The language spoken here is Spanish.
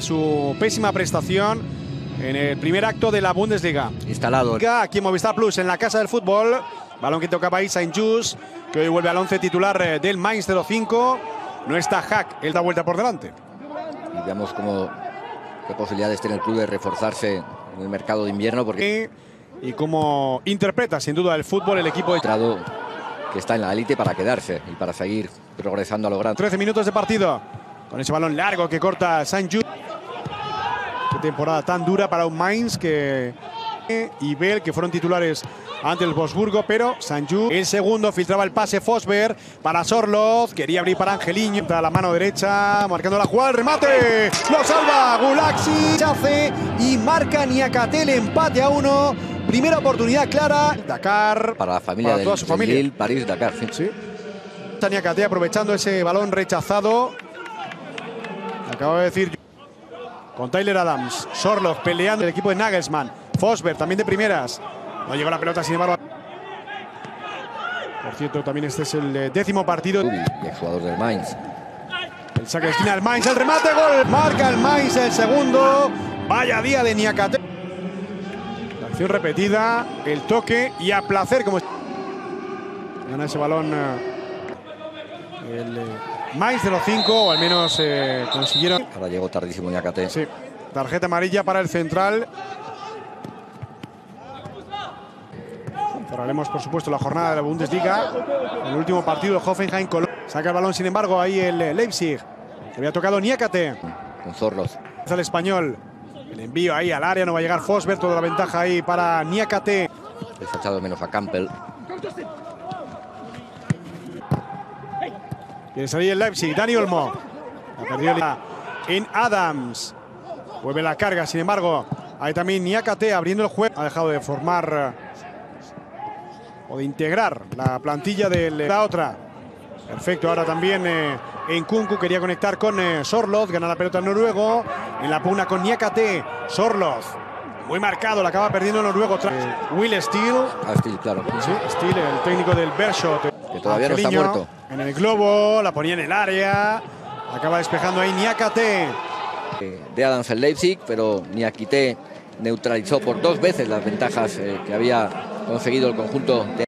Su pésima prestación en el primer acto de la Bundesliga. Instalado. Aquí en Movistar Plus, en la Casa del Fútbol. Balón que tocaba ahí Saint Just, que hoy vuelve al 11 titular eh, del Mainz 05. No está Hack, él da vuelta por delante. Y veamos cómo, qué posibilidades tiene el club de reforzarse en el mercado de invierno. Porque y cómo interpreta sin duda el fútbol el equipo de entrado que está en la élite para quedarse y para seguir progresando a lo grande. 13 minutos de partido con ese balón largo que corta Saint Just. Temporada tan dura para un Mainz que y Bell que fueron titulares ante el Bosburgo, pero Sanju, el segundo, filtraba el pase Fosberg para Sorloz, quería abrir para Angeliño, a la mano derecha, marcando la jugada, el remate, lo salva Gulaxi, hace y marca Niakate el empate a uno, primera oportunidad clara, Dakar, para la familia de toda su familia, París, Dakar, sí. sí. Niakate aprovechando ese balón rechazado, acabo de decir con Tyler Adams, Sorloz peleando el equipo de Nagelsmann, Fosberg también de primeras, no llegó la pelota, sin embargo. Por cierto, también este es el eh, décimo partido. El jugador del Mainz. El saque de esquina del Mainz, el remate, gol. Marca el Mainz el segundo. Vaya día de Niakate. La acción repetida, el toque y a placer como... Gana ese balón eh, el eh, Mainz de los cinco, o al menos eh, consiguieron... Ahora llegó tardísimo Niakate. Sí, tarjeta amarilla para el central. Cerraremos, por supuesto, la jornada de la Bundesliga. El último partido de Hoffenheim. Saca el balón, sin embargo, ahí el Leipzig. Que había tocado Niakate. Con Zorlos. El español. El envío ahí al área. No va a llegar Fosberg. Toda la ventaja ahí para Niakate. Les ha echado menos a Campbell. Quiere salir el Leipzig. Dani Olmo. Ha perdido en Adams. Vuelve la carga, sin embargo. Ahí también Niakate abriendo el juego. Ha dejado de formar o de integrar la plantilla de la otra. Perfecto, ahora también eh, en Kunku quería conectar con eh, Sorloth, gana la pelota noruego, en la pugna con Niakate, Sorloth, muy marcado, la acaba perdiendo el noruego. Eh, Will Steele. Ah, Steele, claro. Sí, Steele, el técnico del Bershot. Que todavía no está muerto. En el globo, la ponía en el área, acaba despejando ahí Niakate. De Adams el Leipzig, pero Niakate neutralizó por dos veces las ventajas que había conseguido el conjunto de